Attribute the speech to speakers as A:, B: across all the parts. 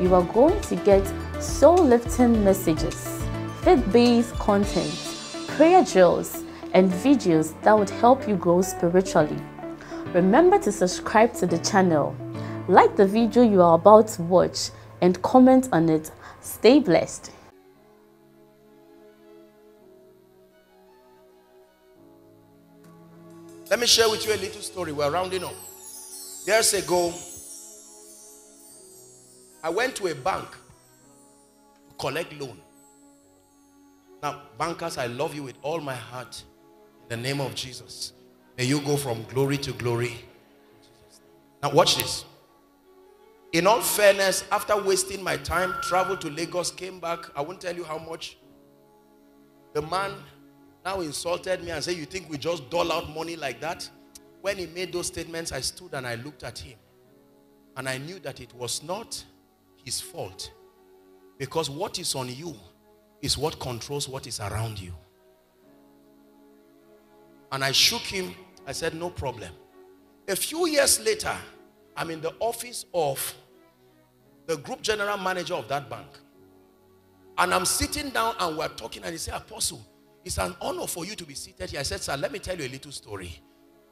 A: you are going to get soul-lifting messages, faith-based content, prayer drills, and videos that would help you grow spiritually. Remember to subscribe to the channel, like the video you are about to watch, and comment on it. Stay blessed.
B: Let me share with you a little story. We're rounding up. Years ago, I went to a bank to collect loan. Now, bankers, I love you with all my heart. In the name of Jesus. May you go from glory to glory. Now, watch this. In all fairness, after wasting my time, traveled to Lagos, came back. I won't tell you how much. The man now insulted me and said, You think we just dole out money like that? When he made those statements, I stood and I looked at him. And I knew that it was not his fault. Because what is on you is what controls what is around you. And I shook him. I said, no problem. A few years later, I'm in the office of the group general manager of that bank. And I'm sitting down and we're talking and he said, Apostle, it's an honor for you to be seated here. I said, sir, let me tell you a little story.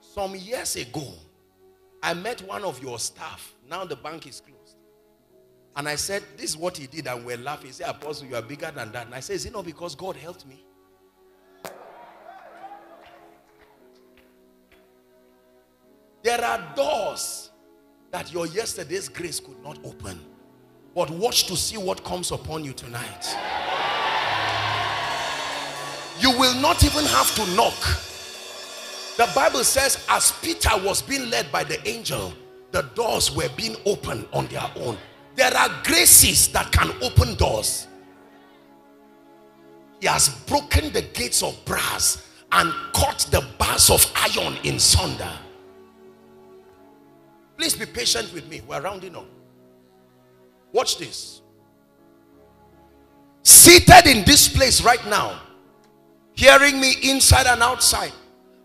B: Some years ago, I met one of your staff. Now the bank is closed. And I said, this is what he did. And we're laughing. He said, Apostle, you are bigger than that. And I said, is it not because God helped me? There are doors that your yesterday's grace could not open. But watch to see what comes upon you tonight. You will not even have to knock. The Bible says as Peter was being led by the angel, the doors were being opened on their own. There are graces that can open doors. He has broken the gates of brass and cut the bars of iron in sunder. Please be patient with me. We're rounding up. Watch this. Seated in this place right now, hearing me inside and outside,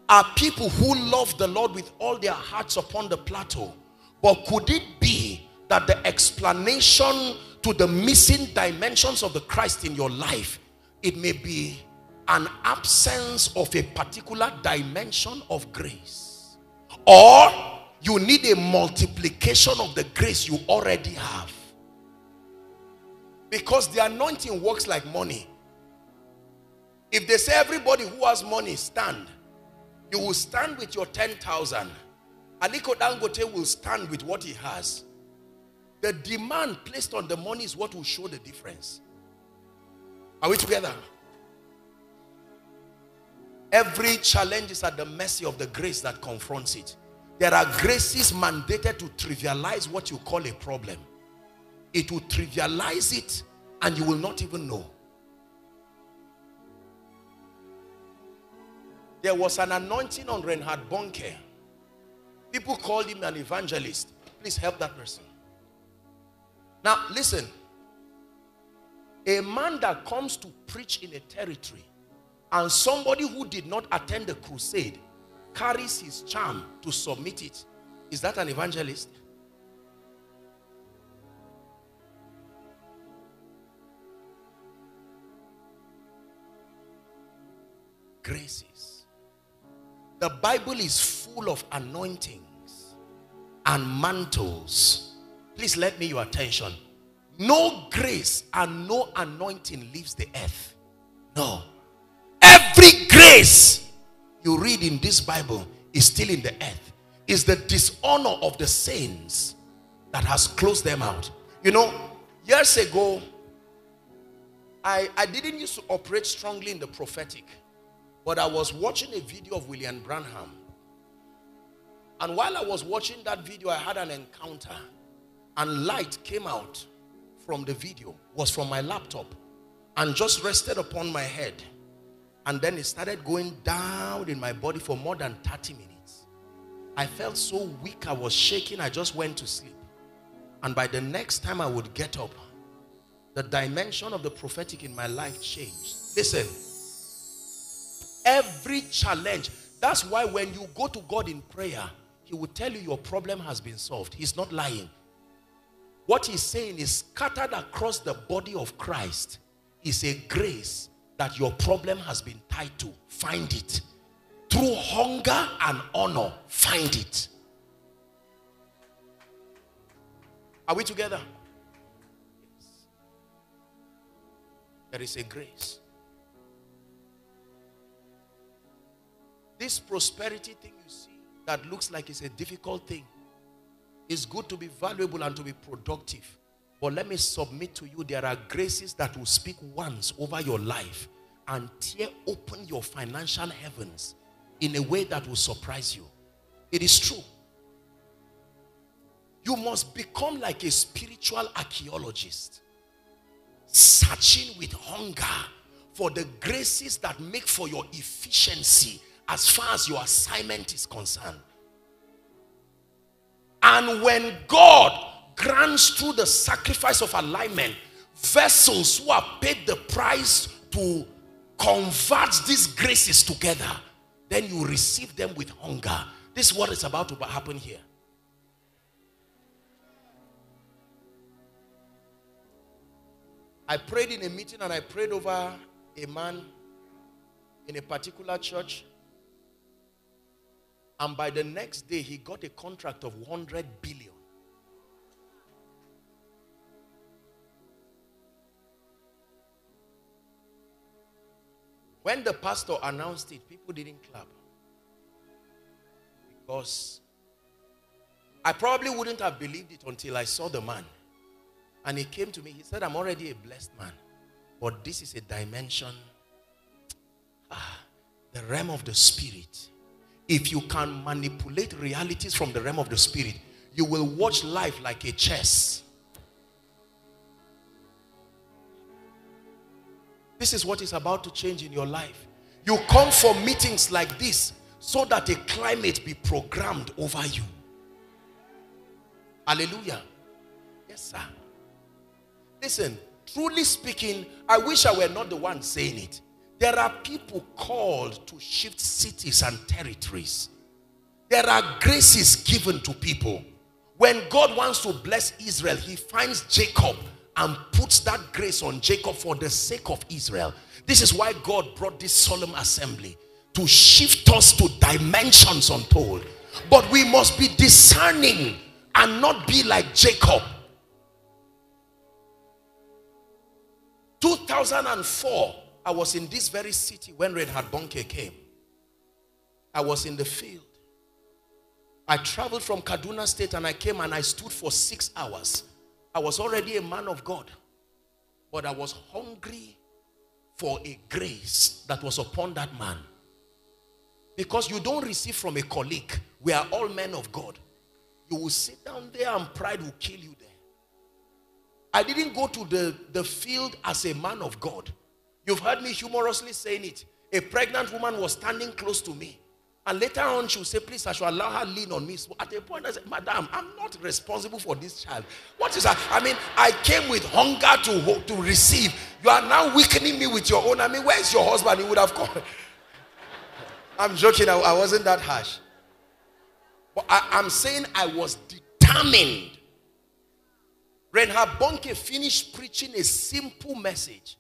B: are people who love the Lord with all their hearts upon the plateau. But could it be that the explanation to the missing dimensions of the Christ in your life, it may be an absence of a particular dimension of grace. Or you need a multiplication of the grace you already have. Because the anointing works like money. If they say everybody who has money stand, you will stand with your 10,000. Aliko Dangote will stand with what he has. The demand placed on the money is what will show the difference. Are we together? Every challenge is at the mercy of the grace that confronts it. There are graces mandated to trivialize what you call a problem. It will trivialize it and you will not even know. There was an anointing on Reinhard Bonnke. People called him an evangelist. Please help that person. Now, listen. A man that comes to preach in a territory and somebody who did not attend the crusade carries his charm to submit it. Is that an evangelist? Graces. The Bible is full of anointings and mantles. Please let me your attention. No grace and no anointing leaves the earth. No. Every grace you read in this Bible is still in the earth. Is the dishonor of the saints that has closed them out. You know, years ago, I, I didn't used to operate strongly in the prophetic. But I was watching a video of William Branham. And while I was watching that video, I had an encounter. And light came out from the video was from my laptop and just rested upon my head. And then it started going down in my body for more than 30 minutes. I felt so weak, I was shaking, I just went to sleep. And by the next time I would get up, the dimension of the prophetic in my life changed. Listen, every challenge, that's why when you go to God in prayer, He will tell you your problem has been solved. He's not lying. What He's saying is scattered across the body of Christ is a grace that your problem has been tied to. Find it. Through hunger and honor, find it. Are we together? Yes. There is a grace. This prosperity thing you see that looks like it's a difficult thing is good to be valuable and to be productive. But let me submit to you there are graces that will speak once over your life and tear open your financial heavens in a way that will surprise you. It is true. You must become like a spiritual archaeologist, searching with hunger for the graces that make for your efficiency as far as your assignment is concerned. And when God grants through the sacrifice of alignment vessels who have paid the price to convert these graces together, then you receive them with hunger. This is what is about to happen here. I prayed in a meeting and I prayed over a man in a particular church. And by the next day, he got a contract of 100 billion. When the pastor announced it, people didn't clap. Because I probably wouldn't have believed it until I saw the man. And he came to me. He said, I'm already a blessed man. But this is a dimension, ah, the realm of the spirit. If you can manipulate realities from the realm of the spirit, you will watch life like a chess. This is what is about to change in your life. You come for meetings like this so that a climate be programmed over you. Hallelujah. Yes, sir. Listen, truly speaking, I wish I were not the one saying it. There are people called to shift cities and territories. There are graces given to people. When God wants to bless Israel, he finds Jacob and puts that grace on Jacob for the sake of Israel. This is why God brought this solemn assembly to shift us to dimensions untold. But we must be discerning and not be like Jacob 2004, I was in this very city when Reinhard Bonnke came. I was in the field. I traveled from Kaduna State and I came and I stood for six hours. I was already a man of God, but I was hungry for a grace that was upon that man. Because you don't receive from a colleague. We are all men of God. You will sit down there and pride will kill you there. I didn't go to the, the field as a man of God. You've heard me humorously saying it. A pregnant woman was standing close to me. And later on, she would say, please, I should allow her lean on me. So at a point, I said, Madam, I'm not responsible for this child. What is that? I mean, I came with hunger to, to receive. You are now weakening me with your own. I mean, where's your husband? He would have come. I'm joking. I, I wasn't that harsh. But I, I'm saying I was determined Reinhard Bonnke finished preaching a simple message.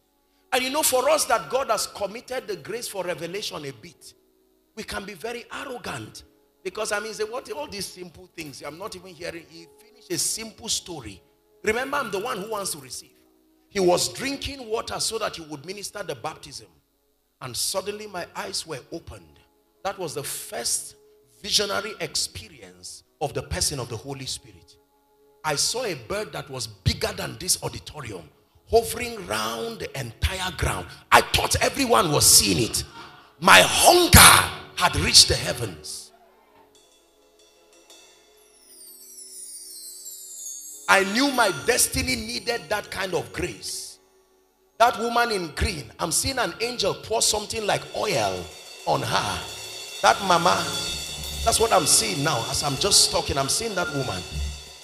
B: And you know, for us that God has committed the grace for revelation a bit, we can be very arrogant. Because I mean, say, what all these simple things? I'm not even hearing. He finished a simple story. Remember, I'm the one who wants to receive. He was drinking water so that he would minister the baptism. And suddenly my eyes were opened. That was the first visionary experience of the person of the Holy Spirit. I saw a bird that was bigger than this auditorium hovering round the entire ground. I thought everyone was seeing it. My hunger had reached the heavens. I knew my destiny needed that kind of grace. That woman in green, I'm seeing an angel pour something like oil on her. That mama, that's what I'm seeing now. As I'm just talking, I'm seeing that woman.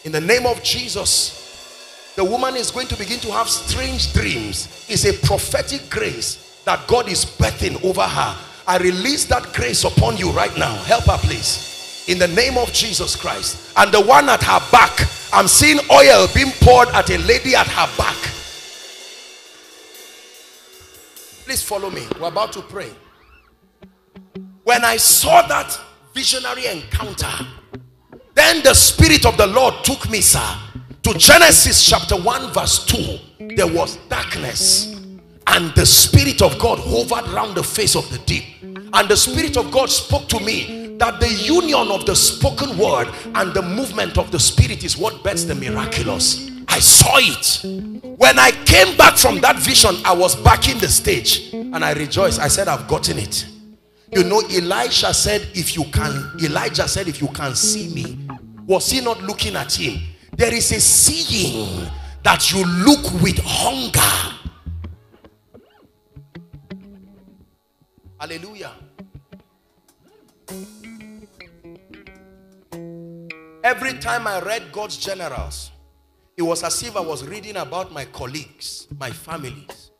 B: In the name of Jesus, the woman is going to begin to have strange dreams. It's a prophetic grace that God is birthing over her. I release that grace upon you right now. Help her, please. In the name of Jesus Christ. And the one at her back, I'm seeing oil being poured at a lady at her back. Please follow me. We're about to pray. When I saw that visionary encounter, then the Spirit of the Lord took me, sir, to Genesis chapter 1 verse 2. There was darkness and the Spirit of God hovered around the face of the deep. And the Spirit of God spoke to me that the union of the spoken word and the movement of the spirit is what bets the miraculous i saw it when i came back from that vision i was back in the stage and i rejoiced i said i've gotten it you know elisha said if you can elijah said if you can see me was he not looking at him there is a seeing that you look with hunger hallelujah Every time I read God's generals, it was as if I was reading about my colleagues, my families.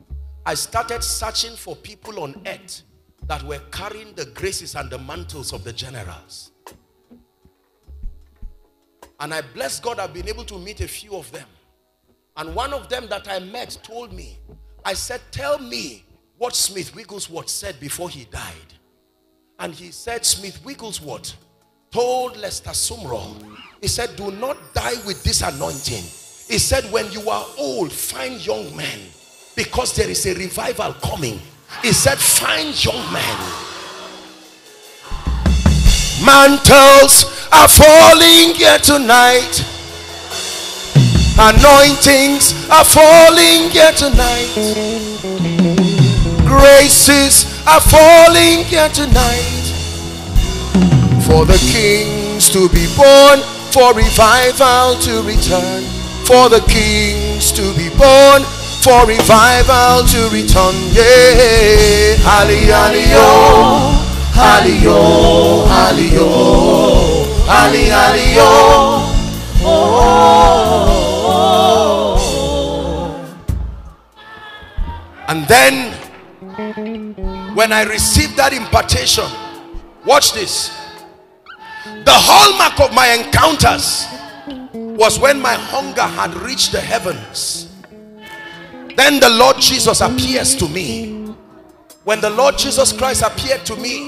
B: I started searching for people on earth that were carrying the graces and the mantles of the generals. And I bless God I've been able to meet a few of them. And one of them that I met told me, I said, tell me what Smith Wigglesworth said before he died. And he said, Smith Wigglesworth told Lester Sumrall, he said, do not die with this anointing. He said, when you are old, find young men because there is a revival coming. He said, find young men. Mantles are falling here tonight. Anointings are falling here tonight. Graces are falling here tonight for the kings to be born, for revival to return, for the kings to be born, for revival to return. Yeah, Hallelujah. Hallelujah. yo, Halli, yo, Halli, yo, oh. Halli, Halli, yo. And then, when I received that impartation, watch this the hallmark of my encounters was when my hunger had reached the heavens. Then the Lord Jesus appears to me. When the Lord Jesus Christ appeared to me,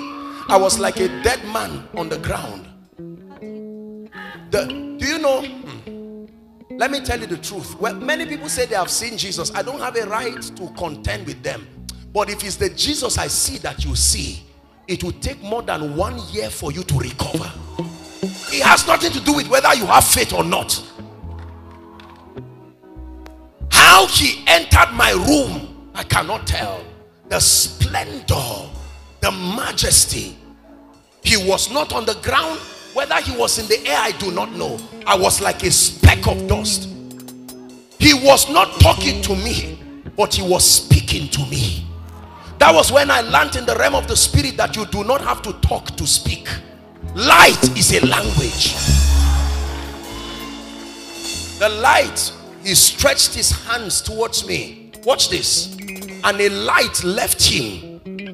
B: I was like a dead man on the ground. The, do you know? Hmm, let me tell you the truth. Well, many people say they have seen Jesus. I don't have a right to contend with them. But if it's the Jesus I see that you see, it will take more than one year for you to recover. It has nothing to do with whether you have faith or not. How he entered my room, I cannot tell. The splendor, the majesty. He was not on the ground. Whether he was in the air, I do not know. I was like a speck of dust. He was not talking to me, but he was speaking to me. That was when I learned in the realm of the spirit that you do not have to talk to speak. Light is a language. The light, he stretched his hands towards me. Watch this. And a light left him.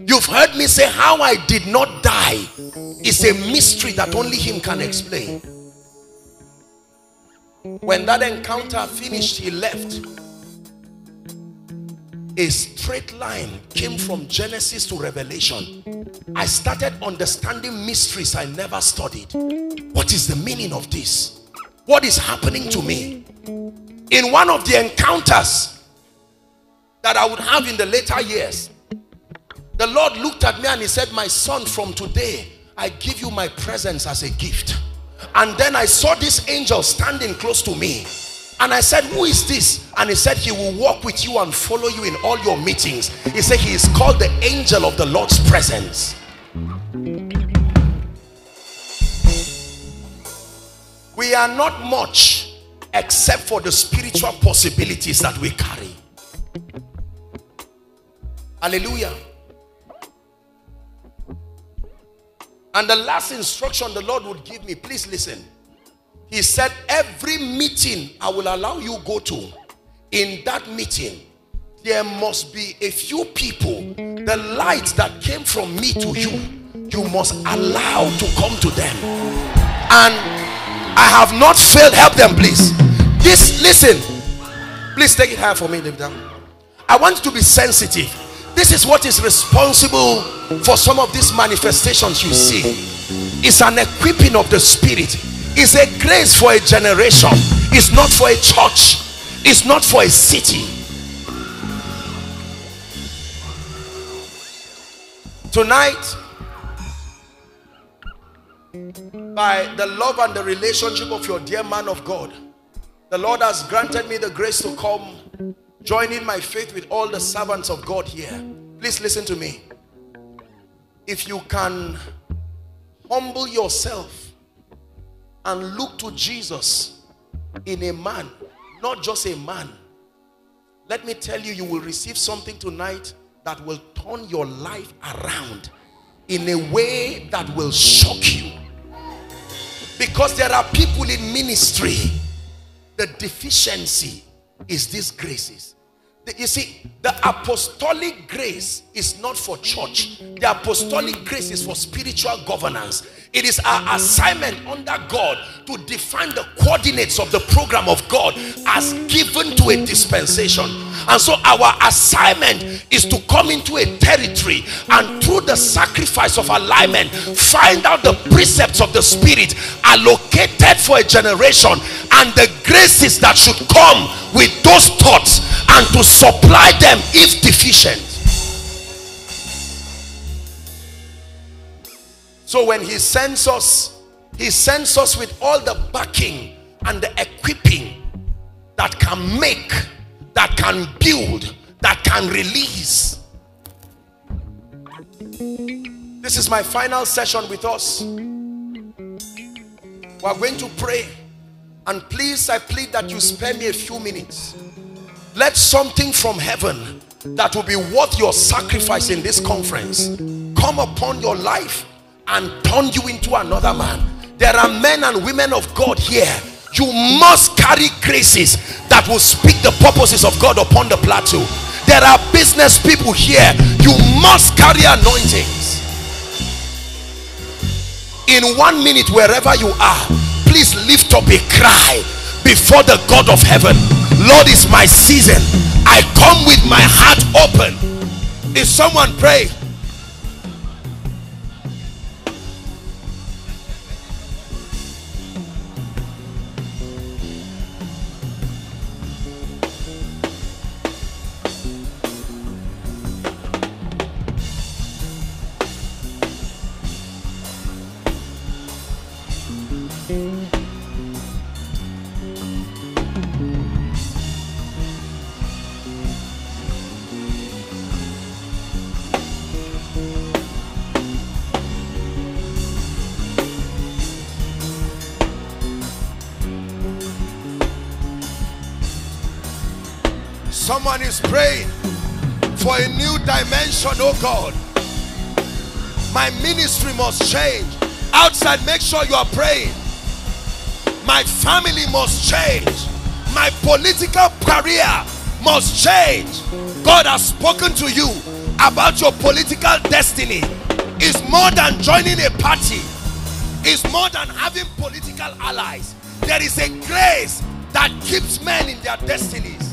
B: You've heard me say how I did not die. It's a mystery that only him can explain. When that encounter finished, he left. A straight line came from Genesis to Revelation I started understanding mysteries I never studied. What is the meaning of this? What is happening to me? In one of the encounters that I would have in the later years, the Lord looked at me and he said, my son, from today, I give you my presence as a gift. And then I saw this angel standing close to me. And I said, who is this? And he said, he will walk with you and follow you in all your meetings. He said, he is called the angel of the Lord's presence. We are not much except for the spiritual possibilities that we carry. Hallelujah. And the last instruction the Lord would give me, please listen. He said, Every meeting I will allow you go to, in that meeting, there must be a few people, the light that came from me to you, you must allow to come to them. And I have not failed. Help them, please. This, listen, please take it high for me, David. I want to be sensitive. This is what is responsible for some of these manifestations you see. It's an equipping of the spirit. It's a grace for a generation. It's not for a church. It's not for a city. Tonight, by the love and the relationship of your dear man of God, the Lord has granted me the grace to come join in my faith with all the servants of God here. Please listen to me. If you can humble yourself and look to Jesus in a man, not just a man, let me tell you, you will receive something tonight that will turn your life around in a way that will shock you. Because there are people in ministry, the deficiency is these graces. You see, the apostolic grace is not for church. The apostolic grace is for spiritual governance. It is our assignment under God to define the coordinates of the program of God as given to a dispensation. And so our assignment is to come into a territory and through the sacrifice of alignment, find out the precepts of the spirit allocated for a generation and the graces that should come with those thoughts and to supply them if deficient. So when he sends us, he sends us with all the backing and the equipping that can make, that can build, that can release. This is my final session with us. We are going to pray. And please, I plead that you spare me a few minutes. Let something from heaven that will be worth your sacrifice in this conference come upon your life and turn you into another man. There are men and women of God here. You must carry graces that will speak the purposes of God upon the plateau. There are business people here. You must carry anointings. In one minute, wherever you are, please lift up a cry before the God of heaven. Lord, is my season. I come with my heart open. Is someone pray? Dimension, oh God. My ministry must change. Outside, make sure you are praying. My family must change. My political career must change. God has spoken to you about your political destiny. It's more than joining a party. It's more than having political allies. There is a grace that keeps men in their destinies.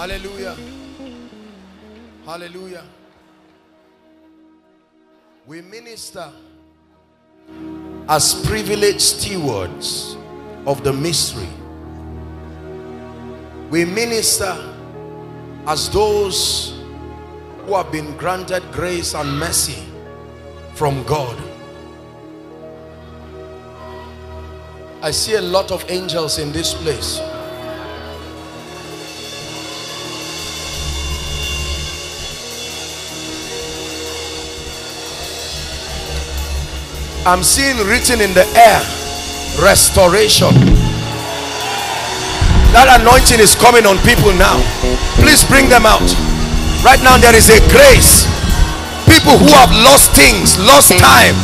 B: Hallelujah. Hallelujah. We minister as privileged stewards of the mystery. We minister as those who have been granted grace and mercy from God. I see a lot of angels in this place. I'm seeing written in the air restoration. That anointing is coming on people now. Please bring them out. Right now, there is a grace. People who have lost things, lost time.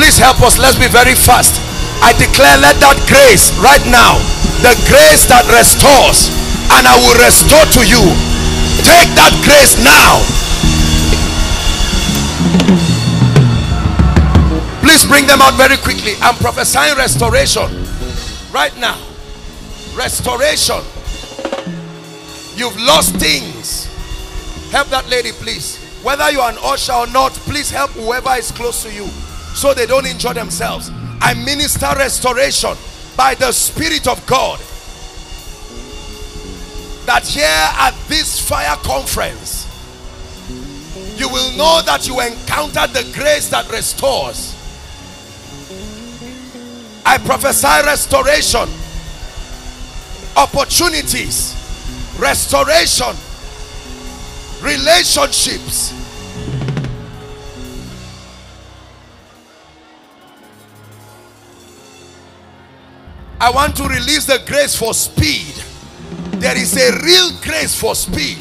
B: Please help us. Let's be very fast. I declare, let that grace right now, the grace that restores, and I will restore to you. Take that grace now Please bring them out very quickly. I'm prophesying restoration right now. Restoration. You've lost things. Help that lady, please. Whether you're an usher or not, please help whoever is close to you so they don't injure themselves. I minister restoration by the Spirit of God. That here at this fire conference, you will know that you encountered the grace that restores I prophesy restoration, opportunities, restoration, relationships. I want to release the grace for speed. There is a real grace for speed.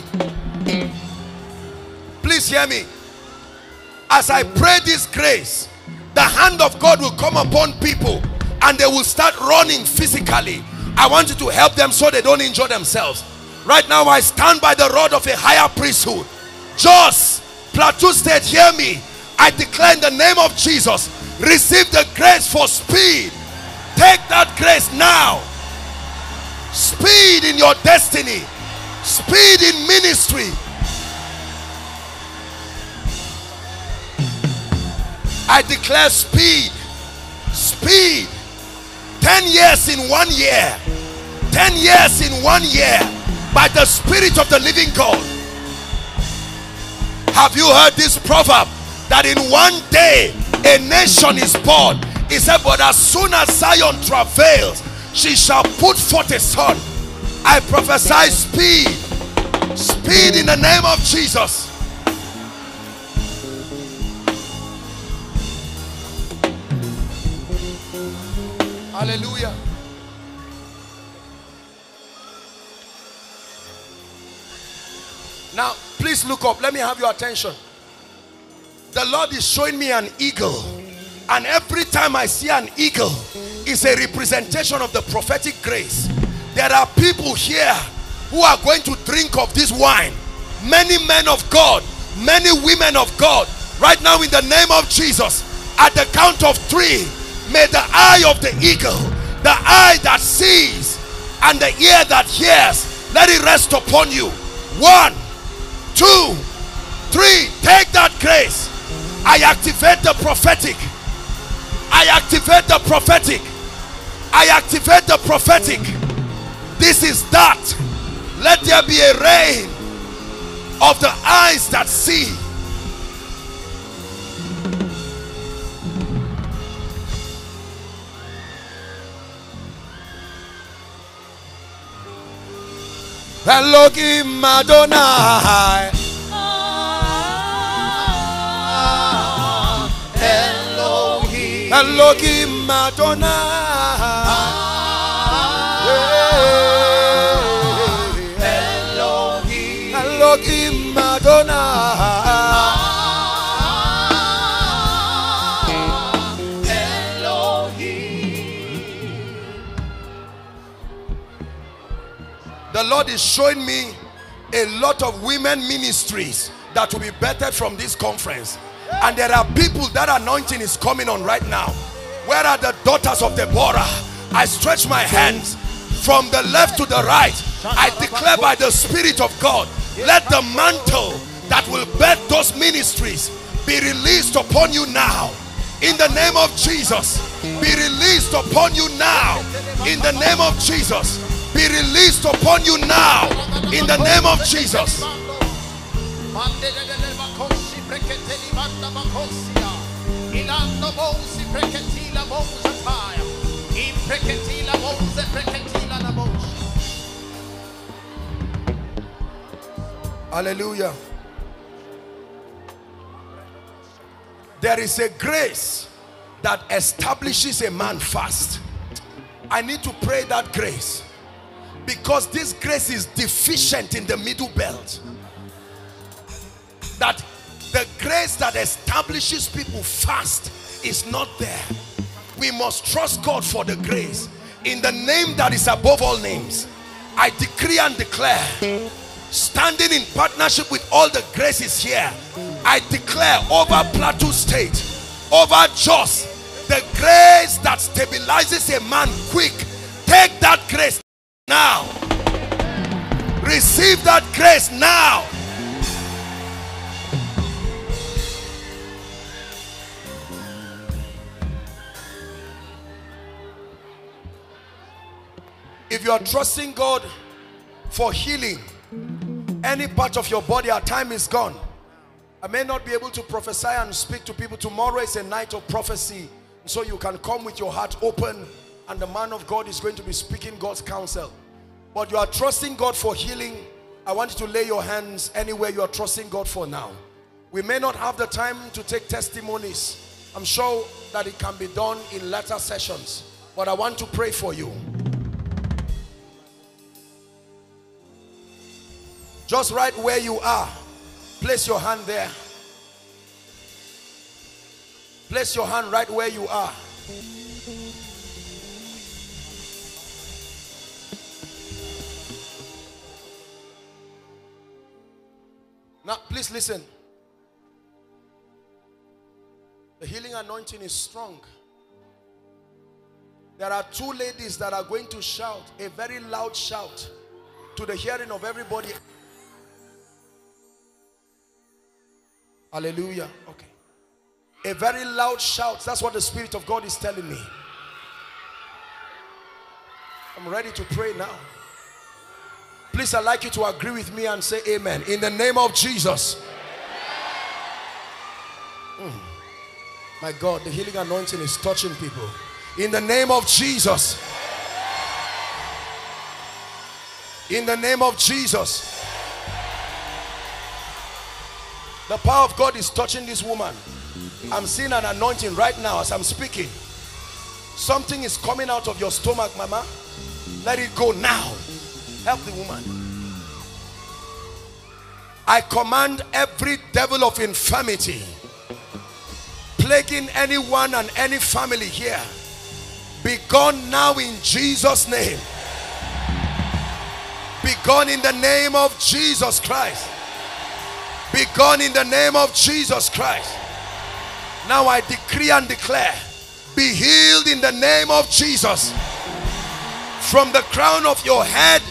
B: Please hear me. As I pray this grace, the hand of God will come upon people and they will start running physically. I want you to help them so they don't injure themselves. Right now I stand by the rod of a higher priesthood. Just Plateau State hear me. I declare in the name of Jesus receive the grace for speed. Take that grace now. Speed in your destiny. Speed in ministry. I declare speed. Speed 10 years in one year. 10 years in one year. By the spirit of the living God. Have you heard this proverb? That in one day a nation is born. He said but as soon as Zion travails she shall put forth a son. I prophesy speed. Speed in the name of Jesus Hallelujah. Now, please look up. Let me have your attention. The Lord is showing me an eagle. And every time I see an eagle, it's a representation of the prophetic grace. There are people here who are going to drink of this wine. Many men of God, many women of God. Right now in the name of Jesus, at the count of three, May the eye of the eagle, the eye that sees and the ear that hears, let it rest upon you. One, two, three. Take that grace. I activate the prophetic. I activate the prophetic. I activate the prophetic. This is that. Let there be a rain of the eyes that see Elohim Madonna. Ah, Elohim. Elohim Madonna. Lord is showing me a lot of women ministries that will be better from this conference. And there are people that anointing is coming on right now. Where are the daughters of Deborah? I stretch my hands from the left to the right. I declare by the Spirit of God let the mantle that will birth those ministries be released upon you now. In the name of Jesus, be released upon you now. In the name of Jesus, be released upon you now. In the name of Jesus. Hallelujah. There is a grace that establishes a man fast. I need to pray that grace because this grace is deficient in the middle belt. That the grace that establishes people fast is not there. We must trust God for the grace in the name that is above all names. I decree and declare standing in partnership with all the graces here I declare over Plateau State over Jos the grace that stabilizes a man quick take that grace now. Receive that grace now. If you are trusting God for healing any part of your body our time is gone. I may not be able to prophesy and speak to people. Tomorrow is a night of prophecy. So you can come with your heart open and the man of God is going to be speaking God's counsel. But you are trusting God for healing. I want you to lay your hands anywhere you are trusting God for now. We may not have the time to take testimonies. I'm sure that it can be done in later sessions but I want to pray for you. Just right where you are place your hand there. Place your hand right where you are now please listen the healing anointing is strong there are two ladies that are going to shout a very loud shout to the hearing of everybody Hallelujah. Okay. A very loud shout. That's what the Spirit of God is telling me. I'm ready to pray now. Please, I'd like you to agree with me and say amen. In the name of Jesus. Mm. My God, the healing anointing is touching people. In the name of Jesus. In the name of Jesus. The power of God is touching this woman. I'm seeing an anointing right now as I'm speaking. Something is coming out of your stomach, mama. Let it go now. Help the woman. I command every devil of infirmity plaguing anyone and any family here be gone now in Jesus name be gone in the name of Jesus Christ be gone in the name of Jesus Christ. Now I decree and declare, be healed in the name of Jesus. From the crown of your head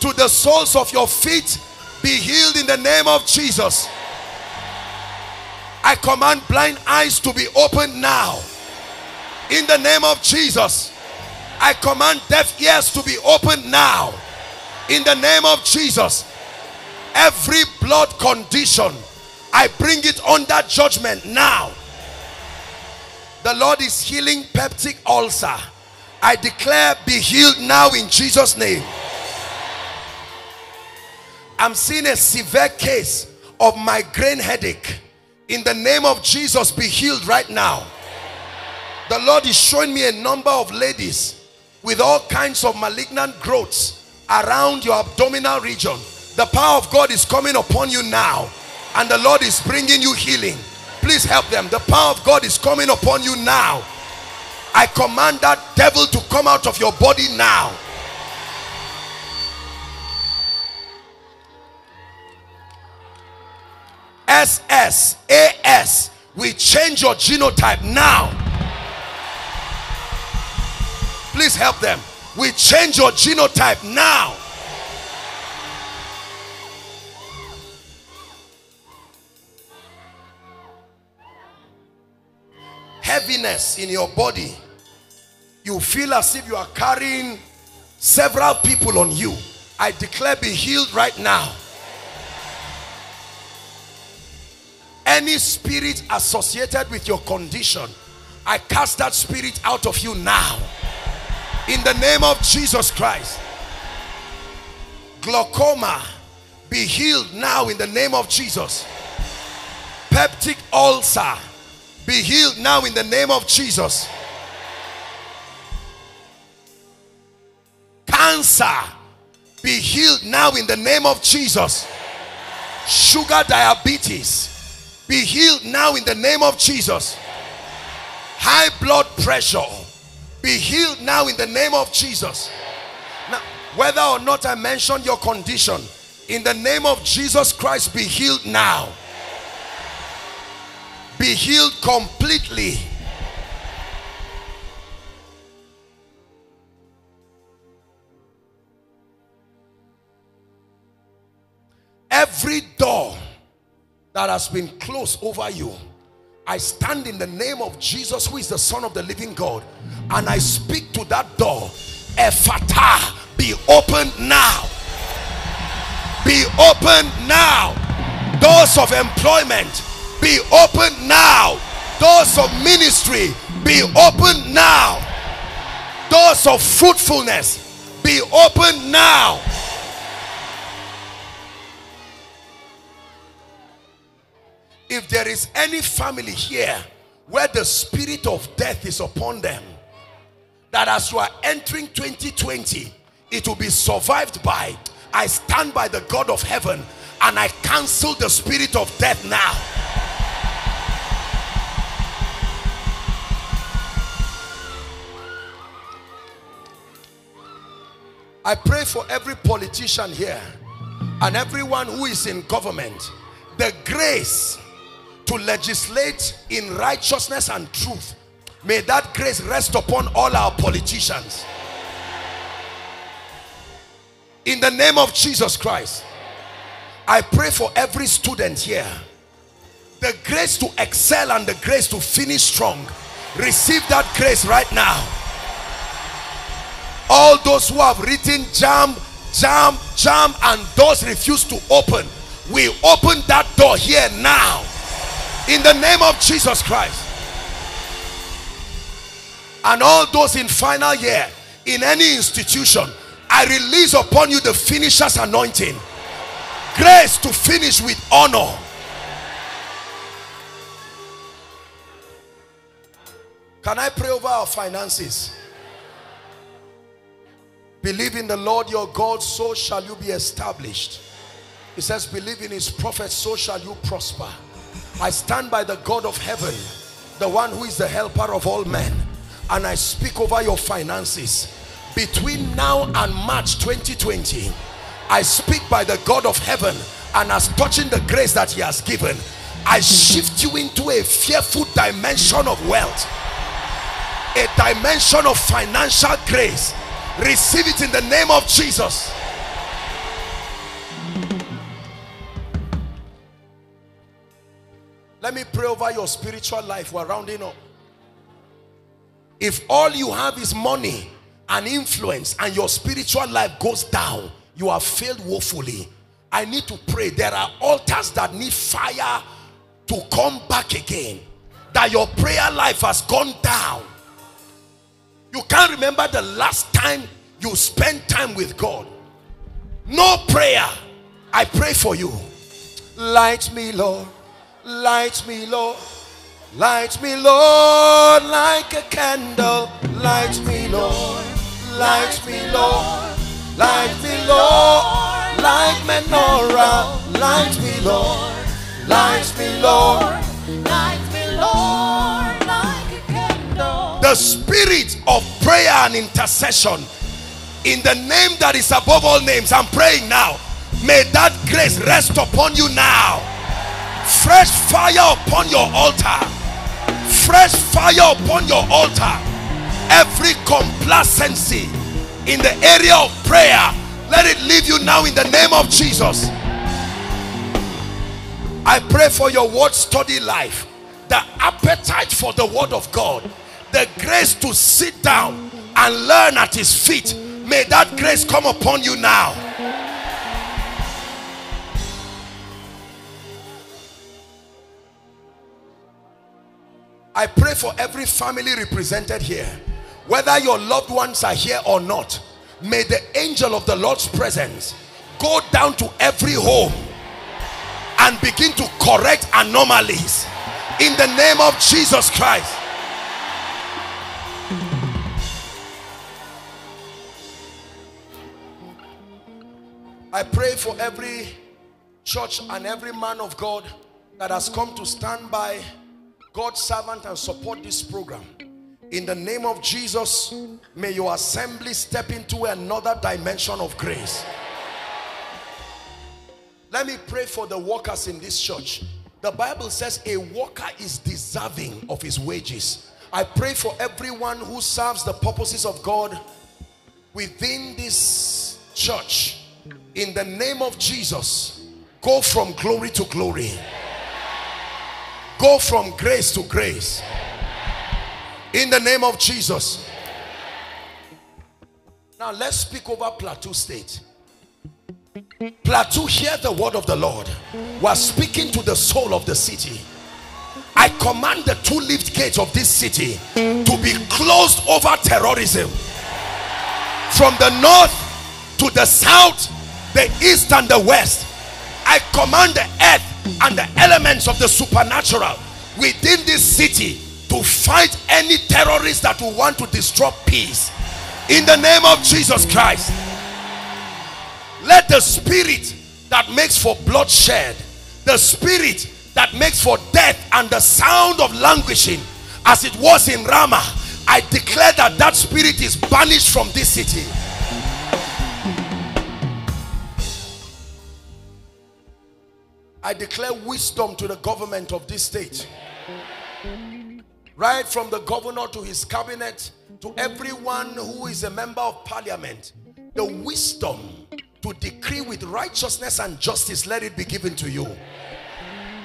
B: to the soles of your feet, be healed in the name of Jesus. I command blind eyes to be opened now. In the name of Jesus. I command deaf ears to be opened now. In the name of Jesus every blood condition I bring it under judgment now the Lord is healing peptic ulcer I declare be healed now in Jesus name I'm seeing a severe case of migraine headache. In the name of Jesus be healed right now. The Lord is showing me a number of ladies with all kinds of malignant growths around your abdominal region. The power of God is coming upon you now and the Lord is bringing you healing. Please help them. The power of God is coming upon you now. I command that devil to come out of your body now SS AS we change your genotype now. Please help them. We change your genotype now. Heaviness in your body, you feel as if you are carrying several people on you. I declare be healed right now. Any spirit associated with your condition, I cast that spirit out of you now. In the name of Jesus Christ. Glaucoma, be healed now in the name of Jesus. Peptic ulcer, be healed now in the name of Jesus. Cancer, be healed now in the name of Jesus. Sugar diabetes, be healed now in the name of Jesus. High blood pressure, be healed now in the name of Jesus. Now, whether or not I mention your condition, in the name of Jesus Christ, be healed now. Be healed completely. Every door that has been closed over you, I stand in the name of Jesus, who is the Son of the living God, and I speak to that door. Ephphatha, be open now. Be open now. Doors of employment, be open now. Doors of ministry, be open now. Doors of fruitfulness, be open now. If there is any family here where the spirit of death is upon them that as you are entering 2020 it will be survived by I stand by the God of heaven and I cancel the spirit of death now. I pray for every politician here and everyone who is in government. The grace to legislate in righteousness and truth. May that grace rest upon all our politicians. In the name of Jesus Christ I pray for every student here. The grace to excel and the grace to finish strong. Receive that grace right now. All those who have written JAMB JAMB JAMB and doors refuse to open we open that door here now in the name of Jesus Christ. And all those in final year in any institution I release upon you the finisher's anointing. Grace to finish with honor. Can I pray over our finances? Believe in the Lord your God so shall you be established. He says believe in his prophet so shall you prosper I stand by the God of heaven, the one who is the helper of all men, and I speak over your finances. Between now and March 2020, I speak by the God of heaven and as touching the grace that he has given, I shift you into a fearful dimension of wealth, a dimension of financial grace. Receive it in the name of Jesus. Let me pray over your spiritual life. We're rounding up. If all you have is money and influence and your spiritual life goes down, you have failed woefully. I need to pray. There are altars that need fire to come back again. That your prayer life has gone down. You can't remember the last time you spent time with God. No prayer. I pray for you. Light me, Lord Light me, Lord. Light me, Lord, like a candle. Light me, Lord. Light me, Lord. Light me, Lord, like menorah. Light me, Lord. Light me, Lord. Light me, Lord, like a candle. The spirit of prayer and intercession in the name that is above all names. I'm praying now. May that grace rest upon you now fresh fire upon your altar fresh fire upon your altar every complacency in the area of prayer let it leave you now in the name of Jesus I pray for your word study life the appetite for the word of God, the grace to sit down and learn at his feet. May that grace come upon you now. I pray for every family represented here. Whether your loved ones are here or not, may the angel of the Lord's presence go down to every home and begin to correct anomalies in the name of Jesus Christ. I pray for every church and every man of God that has come to stand by God's servant and support this program. In the name of Jesus, may your assembly step into another dimension of grace. Let me pray for the workers in this church. The Bible says a worker is deserving of his wages. I pray for everyone who serves the purposes of God within this church. In the name of Jesus, go from glory to glory. Go from grace to grace. In the name of Jesus. Now let's speak over Plateau State. Plateau, hear the word of the Lord. We're speaking to the soul of the city. I command the two lift gates of this city to be closed over terrorism. From the north to the south, the east and the west. I command the earth and the elements of the supernatural within this city to fight any terrorist that will want to disrupt peace. In the name of Jesus Christ. Let the spirit that makes for bloodshed, the spirit that makes for death and the sound of languishing as it was in Ramah, I declare that that spirit is banished from this city. I declare wisdom to the government of this state. Right from the governor to his cabinet, to everyone who is a member of parliament, the wisdom to decree with righteousness and justice, let it be given to you.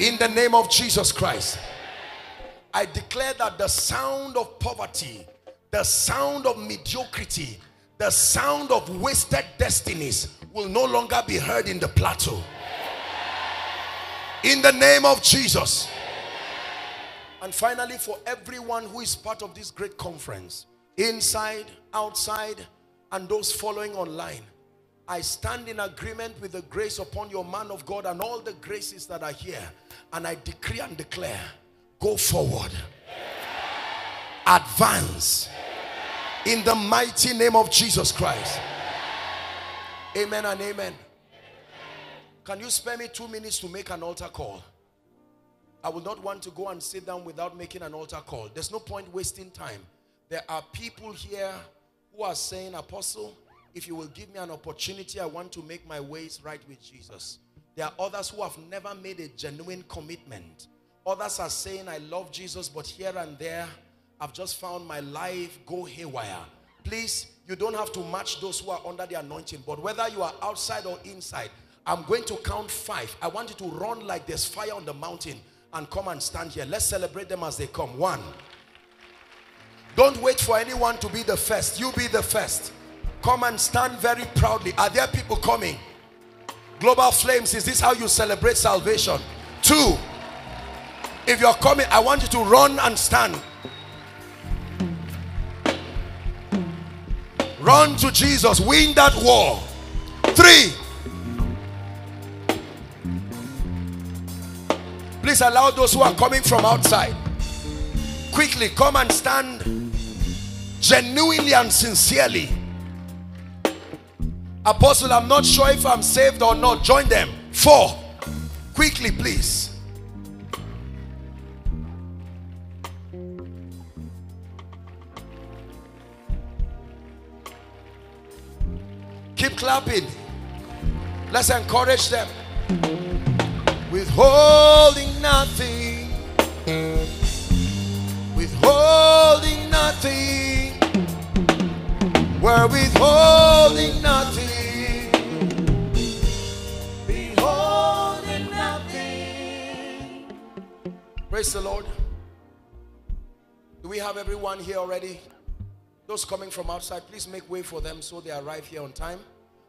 B: In the name of Jesus Christ. I declare that the sound of poverty, the sound of mediocrity, the sound of wasted destinies will no longer be heard in the plateau. In the name of Jesus. And finally, for everyone who is part of this great conference, inside, outside, and those following online, I stand in agreement with the grace upon your man of God and all the graces that are here. And I decree and declare, go forward. Advance. In the mighty name of Jesus Christ. Amen and amen. Can you spare me two minutes to make an altar call? I will not want to go and sit down without making an altar call. There's no point wasting time. There are people here who are saying, Apostle, if you will give me an opportunity, I want to make my ways right with Jesus. There are others who have never made a genuine commitment. Others are saying, I love Jesus, but here and there, I've just found my life go haywire. Please, you don't have to match those who are under the anointing, but whether you are outside or inside, I'm going to count five. I want you to run like there's fire on the mountain and come and stand here. Let's celebrate them as they come. One. Don't wait for anyone to be the first. You be the first. Come and stand very proudly. Are there people coming? Global Flames, is this how you celebrate salvation? Two. If you're coming, I want you to run and stand. Run to Jesus. Win that war. Three. Please allow those who are coming from outside. Quickly come and stand genuinely and sincerely. Apostle, I'm not sure if I'm saved or not. Join them. Four. Quickly, please. Keep clapping. Let's encourage them. Withholding nothing. Withholding nothing. We're withholding nothing. Beholding nothing. Praise the Lord. Do we have everyone here already? Those coming from outside, please make way for them so they arrive here on time.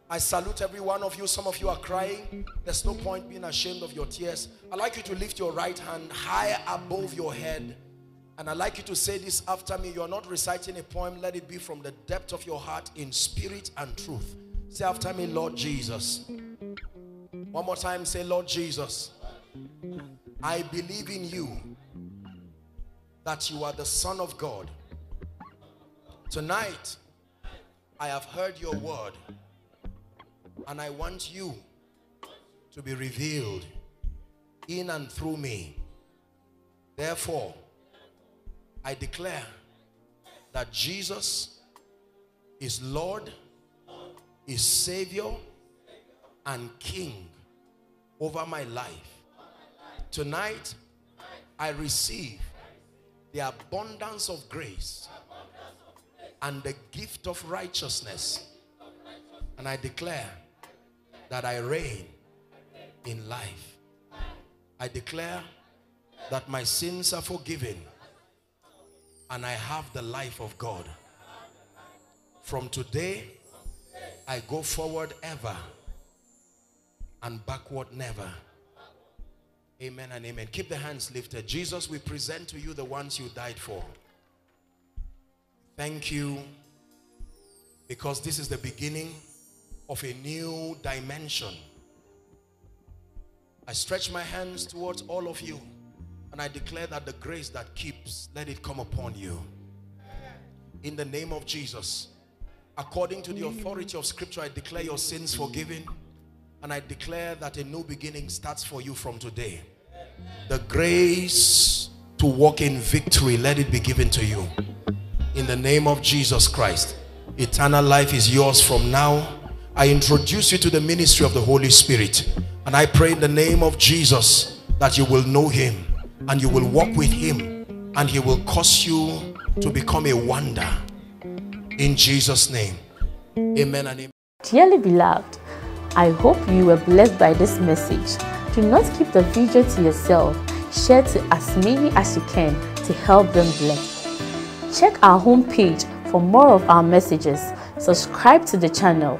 B: I salute every one of you. Some of you are crying. There's no point being ashamed of your tears. I'd like you to lift your right hand high above your head. And I'd like you to say this after me. You're not reciting a poem. Let it be from the depth of your heart in spirit and truth. Say after me, Lord Jesus. One more time, say, Lord Jesus. I believe in you that you are the Son of God. Tonight, I have heard your word and I want you to be revealed in and through me. Therefore, I declare that Jesus is Lord, is Savior, and King over my life. Tonight, I receive the abundance of grace and the gift of righteousness. And I declare that I reign in life. I declare that my sins are forgiven and I have the life of God. From today, I go forward ever and backward never. Amen and amen. Keep the hands lifted. Jesus, we present to you the ones you died for. Thank you because this is the beginning of a new dimension. I stretch my hands towards all of you and I declare that the grace that keeps, let it come upon you. In the name of Jesus, according to the authority of scripture, I declare your sins forgiven and I declare that a new beginning starts for you from today. The grace to walk in victory, let it be given to you. In the name of Jesus Christ, eternal life is yours from now I introduce you to the ministry of the Holy Spirit. And I pray in the name of Jesus that you will know him and you will walk with him and he will cause you to become a wonder. In Jesus' name. Amen and amen.
A: Dearly beloved, I hope you were blessed by this message. Do not keep the video to yourself. Share to as many as you can to help them bless. Check our homepage for more of our messages. Subscribe to the channel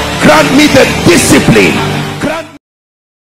C: grant me the discipline